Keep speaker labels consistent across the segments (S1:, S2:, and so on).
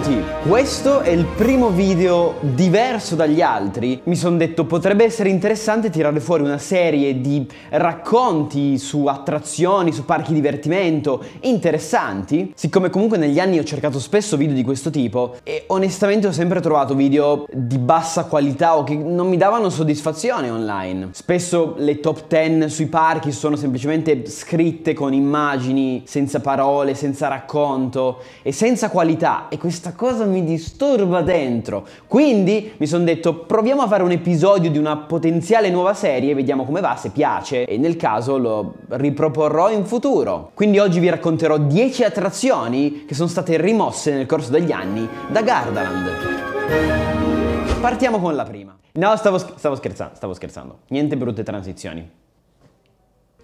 S1: Benvenuti! Questo è il primo video diverso dagli altri. Mi sono detto potrebbe essere interessante tirare fuori una serie di racconti su attrazioni, su parchi divertimento interessanti. Siccome comunque negli anni ho cercato spesso video di questo tipo e onestamente ho sempre trovato video di bassa qualità o che non mi davano soddisfazione online. Spesso le top 10 sui parchi sono semplicemente scritte con immagini, senza parole, senza racconto e senza qualità e questa cosa mi disturba dentro. Quindi mi sono detto proviamo a fare un episodio di una potenziale nuova serie, vediamo come va, se piace e nel caso lo riproporrò in futuro. Quindi oggi vi racconterò 10 attrazioni che sono state rimosse nel corso degli anni da Gardaland. Partiamo con la prima. No, stavo, stavo scherzando, stavo scherzando. Niente brutte transizioni.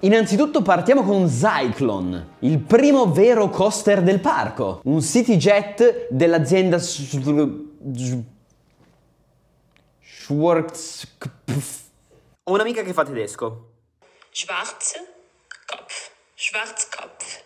S1: Innanzitutto partiamo con Cyclone, il primo vero coaster del parco, un city jet dell'azienda Schwarz... Ho un'amica che fa tedesco.
S2: Schwarze Kopf. Schwarzkopf.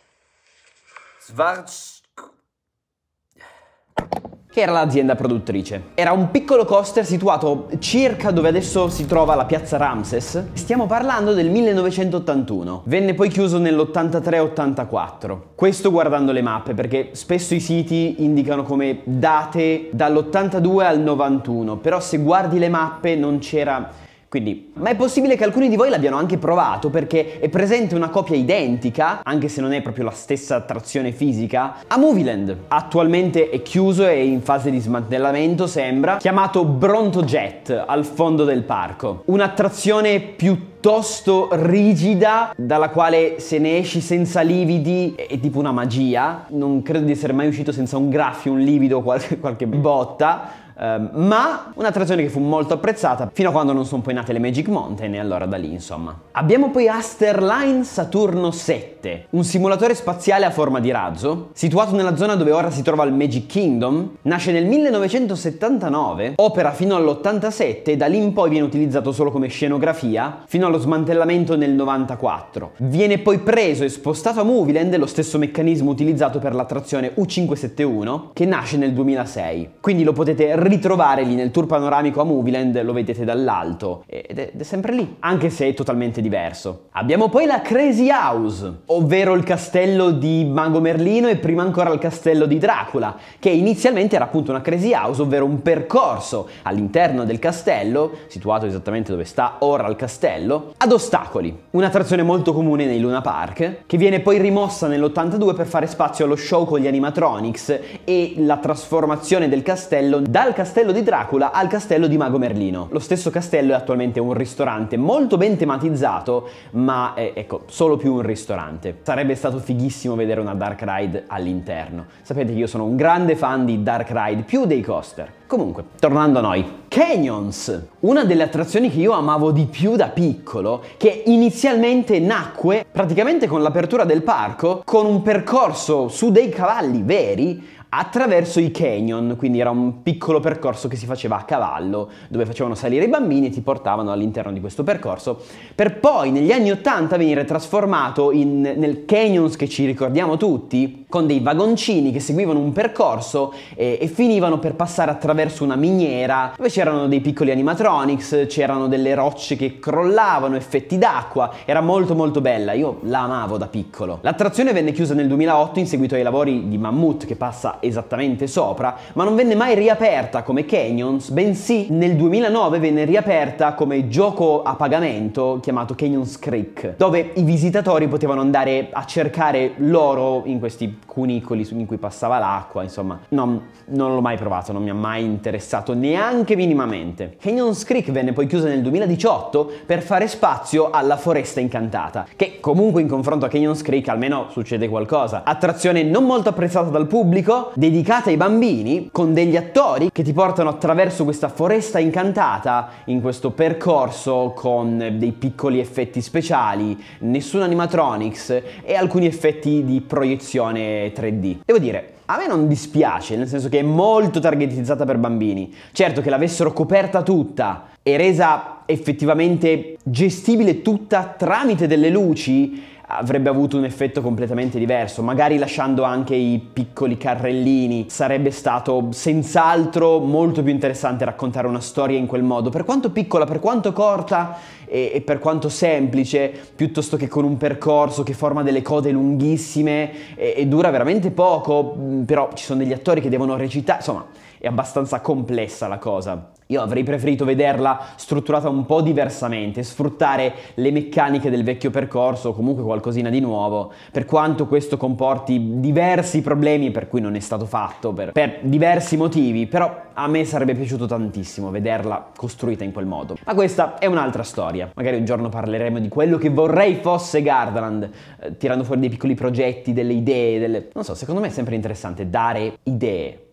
S1: Che era l'azienda produttrice. Era un piccolo coaster situato circa dove adesso si trova la piazza Ramses. Stiamo parlando del 1981. Venne poi chiuso nell'83-84. Questo guardando le mappe, perché spesso i siti indicano come date dall'82 al 91, però se guardi le mappe non c'era quindi, ma è possibile che alcuni di voi l'abbiano anche provato perché è presente una copia identica, anche se non è proprio la stessa attrazione fisica, a Movieland. Attualmente è chiuso e in fase di smantellamento, sembra, chiamato Bronto Jet al fondo del parco. Un'attrazione piuttosto rigida dalla quale se ne esci senza lividi è tipo una magia. Non credo di essere mai uscito senza un graffio, un livido qualche, qualche botta. Uh, ma un'attrazione che fu molto apprezzata fino a quando non sono poi nate le Magic Mountain e allora da lì insomma. Abbiamo poi Asterline Saturno 7, un simulatore spaziale a forma di razzo, situato nella zona dove ora si trova il Magic Kingdom, nasce nel 1979, opera fino all'87 e da lì in poi viene utilizzato solo come scenografia fino allo smantellamento nel 94. Viene poi preso e spostato a Movieland, lo stesso meccanismo utilizzato per l'attrazione U571 che nasce nel 2006. Quindi lo potete ritrovare lì nel tour panoramico a Movieland, lo vedete dall'alto ed è, ed è sempre lì, anche se è totalmente diverso. Abbiamo poi la Crazy House, ovvero il castello di Mago Merlino e prima ancora il castello di Dracula, che inizialmente era appunto una Crazy House, ovvero un percorso all'interno del castello, situato esattamente dove sta ora il castello, ad ostacoli. Un'attrazione molto comune nei Luna Park, che viene poi rimossa nell'82 per fare spazio allo show con gli animatronics e la trasformazione del castello dal castello di Dracula al castello di Mago Merlino. Lo stesso castello è attualmente un ristorante molto ben tematizzato, ma è ecco, solo più un ristorante. Sarebbe stato fighissimo vedere una dark ride all'interno. Sapete che io sono un grande fan di dark ride, più dei coaster. Comunque, tornando a noi. Canyons, una delle attrazioni che io amavo di più da piccolo, che inizialmente nacque praticamente con l'apertura del parco, con un percorso su dei cavalli veri, attraverso i canyon, quindi era un piccolo percorso che si faceva a cavallo, dove facevano salire i bambini e ti portavano all'interno di questo percorso, per poi negli anni 80 venire trasformato in, nel canyons che ci ricordiamo tutti, con dei vagoncini che seguivano un percorso e, e finivano per passare attraverso una miniera, dove c'erano dei piccoli animatronics, c'erano delle rocce che crollavano, effetti d'acqua, era molto molto bella, io la amavo da piccolo. L'attrazione venne chiusa nel 2008 in seguito ai lavori di Mammut che passa esattamente sopra, ma non venne mai riaperta come Canyons, bensì nel 2009 venne riaperta come gioco a pagamento chiamato Canyons Creek, dove i visitatori potevano andare a cercare l'oro in questi cunicoli in cui passava l'acqua, insomma, non, non l'ho mai provato, non mi ha mai interessato neanche minimamente. Canyons Creek venne poi chiusa nel 2018 per fare spazio alla foresta incantata, che comunque in confronto a Canyons Creek almeno succede qualcosa. Attrazione non molto apprezzata dal pubblico, dedicata ai bambini con degli attori che ti portano attraverso questa foresta incantata in questo percorso con dei piccoli effetti speciali, nessun animatronics e alcuni effetti di proiezione 3D. Devo dire, a me non dispiace, nel senso che è molto targetizzata per bambini. Certo che l'avessero coperta tutta e resa effettivamente gestibile tutta tramite delle luci avrebbe avuto un effetto completamente diverso, magari lasciando anche i piccoli carrellini, sarebbe stato senz'altro molto più interessante raccontare una storia in quel modo, per quanto piccola, per quanto corta e, e per quanto semplice, piuttosto che con un percorso che forma delle code lunghissime e, e dura veramente poco, però ci sono degli attori che devono recitare, insomma è abbastanza complessa la cosa. Io avrei preferito vederla strutturata un po' diversamente, sfruttare le meccaniche del vecchio percorso o comunque qualcosina di nuovo, per quanto questo comporti diversi problemi per cui non è stato fatto, per, per diversi motivi, però a me sarebbe piaciuto tantissimo vederla costruita in quel modo. Ma questa è un'altra storia, magari un giorno parleremo di quello che vorrei fosse Gardaland, eh, tirando fuori dei piccoli progetti, delle idee, delle... non so, secondo me è sempre interessante dare idee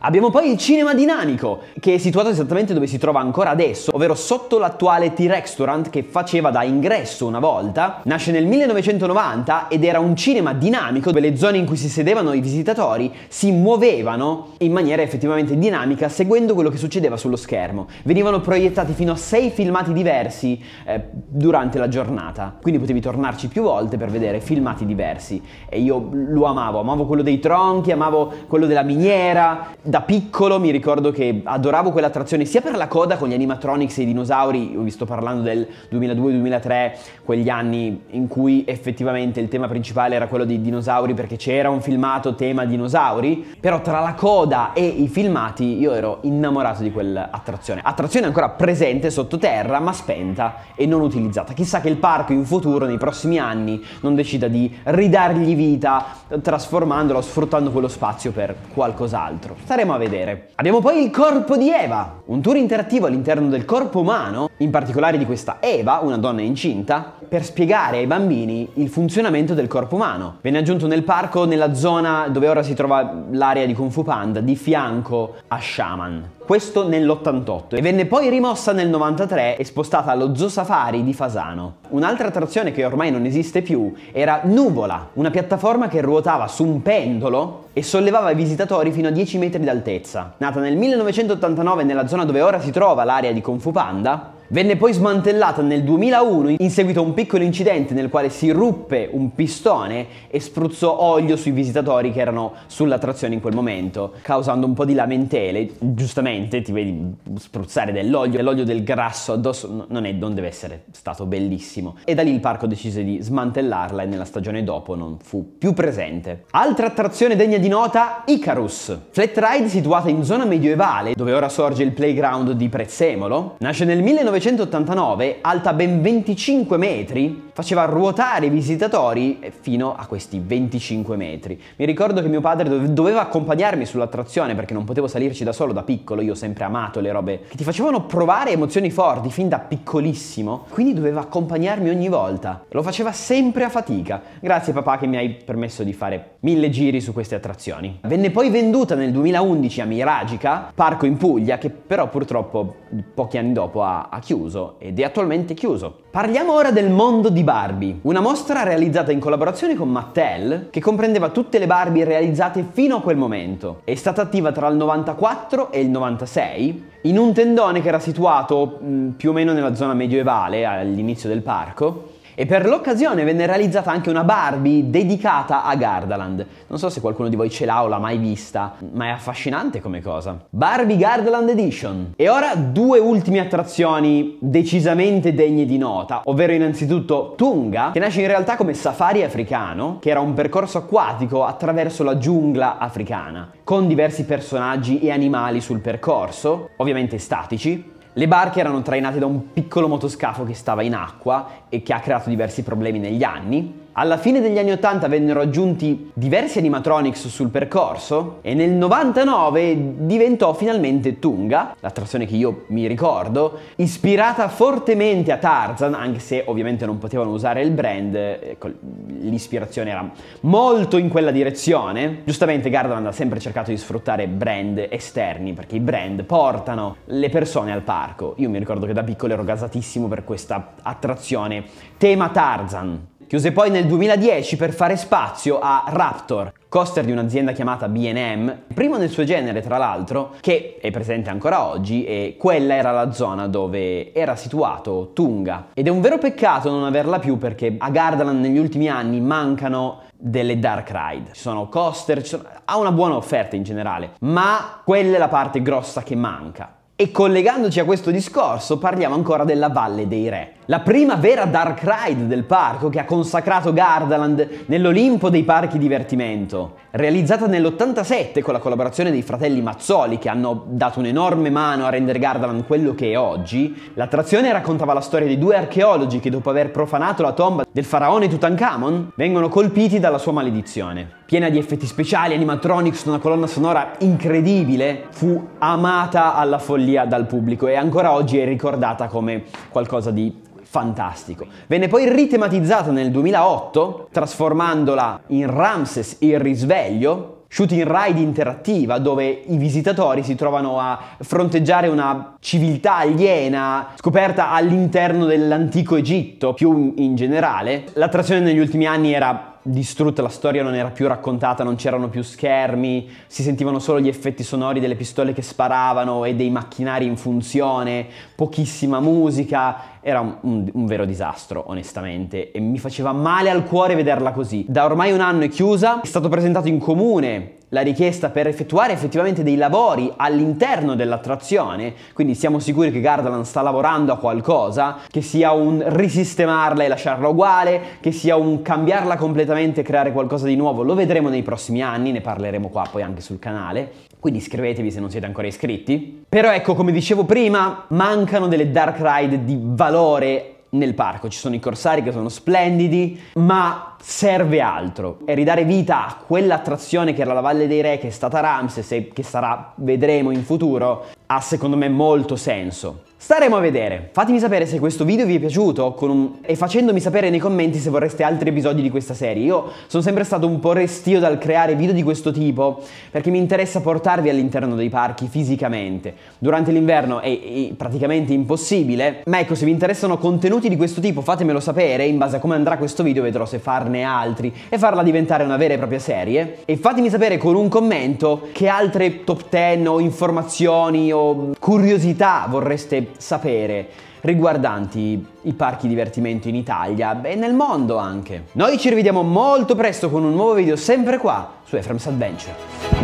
S1: Abbiamo poi il cinema dinamico, che è situato esattamente dove si trova ancora adesso, ovvero sotto l'attuale T-Restaurant che faceva da ingresso una volta. Nasce nel 1990 ed era un cinema dinamico dove le zone in cui si sedevano i visitatori si muovevano in maniera effettivamente dinamica seguendo quello che succedeva sullo schermo. Venivano proiettati fino a sei filmati diversi eh, durante la giornata, quindi potevi tornarci più volte per vedere filmati diversi e io lo amavo, amavo quello dei tronchi, amavo quello della miniera da piccolo mi ricordo che adoravo quell'attrazione sia per la coda con gli animatronics e i dinosauri, ho visto parlando del 2002-2003, quegli anni in cui effettivamente il tema principale era quello dei dinosauri perché c'era un filmato tema dinosauri, però tra la coda e i filmati io ero innamorato di quell'attrazione. Attrazione ancora presente sottoterra ma spenta e non utilizzata. Chissà che il parco in futuro, nei prossimi anni, non decida di ridargli vita trasformandolo, sfruttando quello spazio per qualcos'altro staremo a vedere. Abbiamo poi il corpo di Eva, un tour interattivo all'interno del corpo umano, in particolare di questa Eva, una donna incinta, per spiegare ai bambini il funzionamento del corpo umano. Venne aggiunto nel parco nella zona dove ora si trova l'area di Kung Fu Panda, di fianco a Shaman questo nell'88 e venne poi rimossa nel 93 e spostata allo Zoo Safari di Fasano. Un'altra attrazione che ormai non esiste più era Nuvola, una piattaforma che ruotava su un pendolo e sollevava i visitatori fino a 10 metri d'altezza. Nata nel 1989 nella zona dove ora si trova l'area di Kung Fu Panda, Venne poi smantellata nel 2001 in seguito a un piccolo incidente nel quale si ruppe un pistone e spruzzò olio sui visitatori che erano sull'attrazione in quel momento, causando un po' di lamentele. Giustamente ti vedi spruzzare dell'olio, dell'olio del grasso addosso, non, è, non deve essere stato bellissimo. E da lì il parco decise di smantellarla e nella stagione dopo non fu più presente. Altra attrazione degna di nota, Icarus. Flat ride situata in zona medievale, dove ora sorge il playground di Prezzemolo, nasce nel 1900 1989, alta ben 25 metri, faceva ruotare i visitatori fino a questi 25 metri. Mi ricordo che mio padre doveva accompagnarmi sull'attrazione perché non potevo salirci da solo da piccolo, io ho sempre amato le robe che ti facevano provare emozioni forti fin da piccolissimo, quindi doveva accompagnarmi ogni volta. Lo faceva sempre a fatica. Grazie papà che mi hai permesso di fare mille giri su queste attrazioni. Venne poi venduta nel 2011 a Miragica, parco in Puglia, che però purtroppo pochi anni dopo ha, ha chiuso ed è attualmente chiuso. Parliamo ora del mondo di Barbie, una mostra realizzata in collaborazione con Mattel che comprendeva tutte le Barbie realizzate fino a quel momento. È stata attiva tra il 94 e il 96 in un tendone che era situato mh, più o meno nella zona medievale all'inizio del parco e per l'occasione venne realizzata anche una Barbie dedicata a Gardaland. Non so se qualcuno di voi ce l'ha o l'ha mai vista, ma è affascinante come cosa. Barbie Gardaland Edition. E ora due ultime attrazioni decisamente degne di nota, ovvero innanzitutto Tunga, che nasce in realtà come safari africano, che era un percorso acquatico attraverso la giungla africana, con diversi personaggi e animali sul percorso, ovviamente statici, le barche erano trainate da un piccolo motoscafo che stava in acqua e che ha creato diversi problemi negli anni. Alla fine degli anni 80 vennero aggiunti diversi animatronics sul percorso e nel 99 diventò finalmente Tunga, l'attrazione che io mi ricordo, ispirata fortemente a Tarzan, anche se ovviamente non potevano usare il brand, ecco, l'ispirazione era molto in quella direzione. Giustamente Gardaland ha sempre cercato di sfruttare brand esterni perché i brand portano le persone al parco. Io mi ricordo che da piccolo ero gasatissimo per questa attrazione tema Tarzan chiuse poi nel 2010 per fare spazio a Raptor, coaster di un'azienda chiamata BM, primo nel suo genere tra l'altro, che è presente ancora oggi e quella era la zona dove era situato Tunga. Ed è un vero peccato non averla più perché a Gardaland negli ultimi anni mancano delle dark ride. Ci sono coaster, ci sono... ha una buona offerta in generale, ma quella è la parte grossa che manca. E collegandoci a questo discorso parliamo ancora della Valle dei Re, la prima vera dark ride del parco che ha consacrato Gardaland nell'Olimpo dei parchi divertimento. Realizzata nell'87 con la collaborazione dei fratelli Mazzoli che hanno dato un'enorme mano a rendere Gardaland quello che è oggi, l'attrazione raccontava la storia di due archeologi che dopo aver profanato la tomba del faraone Tutankhamon vengono colpiti dalla sua maledizione. Piena di effetti speciali, animatronics, una colonna sonora incredibile, fu amata alla follia dal pubblico e ancora oggi è ricordata come qualcosa di fantastico. Venne poi ritematizzata nel 2008, trasformandola in Ramses il risveglio, shooting ride interattiva dove i visitatori si trovano a fronteggiare una civiltà aliena scoperta all'interno dell'antico Egitto, più in generale. L'attrazione negli ultimi anni era distrutta, la storia non era più raccontata, non c'erano più schermi, si sentivano solo gli effetti sonori delle pistole che sparavano e dei macchinari in funzione, pochissima musica, era un, un, un, vero disastro onestamente e mi faceva male al cuore vederla così. Da ormai un anno è chiusa, è stato presentato in comune la richiesta per effettuare effettivamente dei lavori all'interno dell'attrazione, quindi siamo sicuri che Gardaland sta lavorando a qualcosa, che sia un risistemarla e lasciarla uguale, che sia un cambiarla completamente e creare qualcosa di nuovo, lo vedremo nei prossimi anni, ne parleremo qua poi anche sul canale, quindi iscrivetevi se non siete ancora iscritti. Però ecco, come dicevo prima, mancano delle dark ride di valore nel parco. Ci sono i corsari che sono splendidi, ma serve altro. E ridare vita a quell'attrazione che era la Valle dei Re, che è stata Ramses e che sarà, vedremo in futuro, ha secondo me molto senso. Staremo a vedere. Fatemi sapere se questo video vi è piaciuto un... e facendomi sapere nei commenti se vorreste altri episodi di questa serie. Io sono sempre stato un po' restio dal creare video di questo tipo perché mi interessa portarvi all'interno dei parchi fisicamente. Durante l'inverno è, è praticamente impossibile, ma ecco se vi interessano contenuti di questo tipo fatemelo sapere in base a come andrà questo video vedrò se farne altri e farla diventare una vera e propria serie. E fatemi sapere con un commento che altre top 10 o informazioni o curiosità vorreste sapere riguardanti i parchi divertimento in Italia e nel mondo anche. Noi ci rivediamo molto presto con un nuovo video sempre qua su Efrem's Adventure.